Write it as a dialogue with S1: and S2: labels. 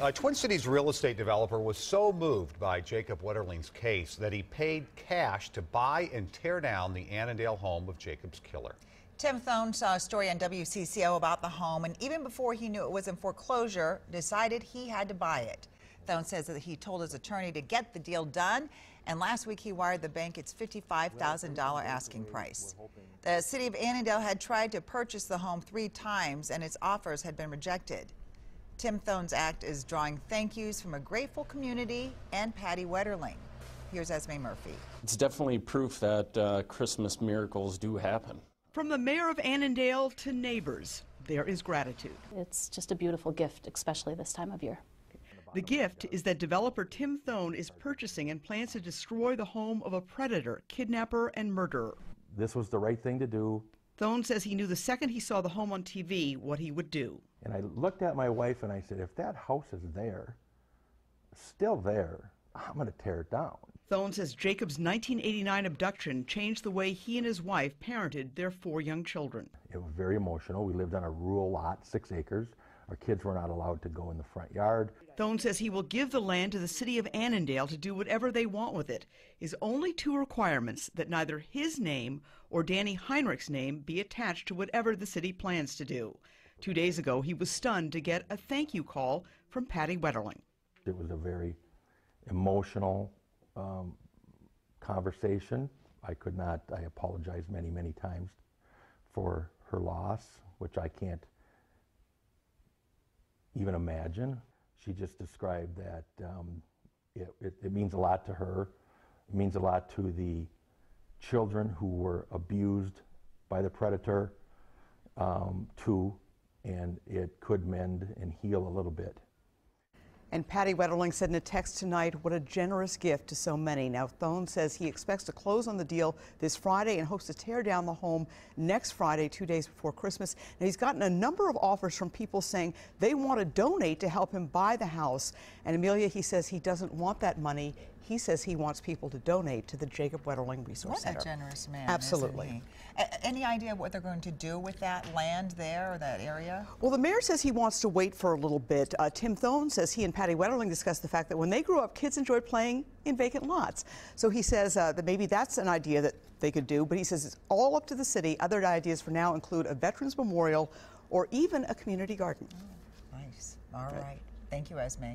S1: A Twin Cities real estate developer was so moved by Jacob Wetterling's case that he paid cash to buy and tear down the Annandale home of Jacob's killer.
S2: Tim Thone saw a story on WCCO about the home, and even before he knew it was in foreclosure, decided he had to buy it. Thone says that he told his attorney to get the deal done, and last week he wired the bank its $55,000 asking price. The city of Annandale had tried to purchase the home three times, and its offers had been rejected. Tim Thone's act is drawing thank yous from a grateful community and Patty Wetterling. Here's Esme Murphy.
S3: It's definitely proof that uh, Christmas miracles do happen.
S4: From the mayor of Annandale to neighbors, there is gratitude.
S5: It's just a beautiful gift, especially this time of year.
S4: The gift is that developer Tim Thone is purchasing and plans to destroy the home of a predator, kidnapper, and murderer.
S6: This was the right thing to do.
S4: Thone says he knew the second he saw the home on TV what he would do.
S6: And I looked at my wife and I said, if that house is there, still there, I'm going to tear it down.
S4: Thone says Jacob's 1989 abduction changed the way he and his wife parented their four young children.
S6: It was very emotional. We lived on a rural lot, six acres. Our kids were not allowed to go in the front yard.
S4: Thone says he will give the land to the city of Annandale to do whatever they want with it. His only two requirements that neither his name or Danny Heinrich's name be attached to whatever the city plans to do. Two days ago, he was stunned to get a thank you call from Patty Wetterling.
S6: It was a very emotional um, conversation. I could not, I apologized many, many times for her loss, which I can't even imagine. She just described that um, it, it, it means a lot to her. It means a lot to the children who were abused by the predator, um, too, and it could mend and heal a little bit.
S4: And Patty Wetterling said in a text tonight, what a generous gift to so many. Now, Thone says he expects to close on the deal this Friday and hopes to tear down the home next Friday, two days before Christmas. And he's gotten a number of offers from people saying they want to donate to help him buy the house. And Amelia, he says he doesn't want that money. He says he wants people to donate to the Jacob Wetterling Resource
S2: what
S4: Center.
S2: What a generous man.
S4: Absolutely.
S2: any idea what they're going to do with that land there or that area?
S4: Well, the mayor says he wants to wait for a little bit. Uh, Tim Thone says he and Patty Wetterling discussed the fact that when they grew up, kids enjoyed playing in vacant lots. So he says uh, that maybe that's an idea that they could do, but he says it's all up to the city. Other ideas for now include a veterans memorial or even a community garden.
S2: Oh, nice. All right. right. Thank you, Esme.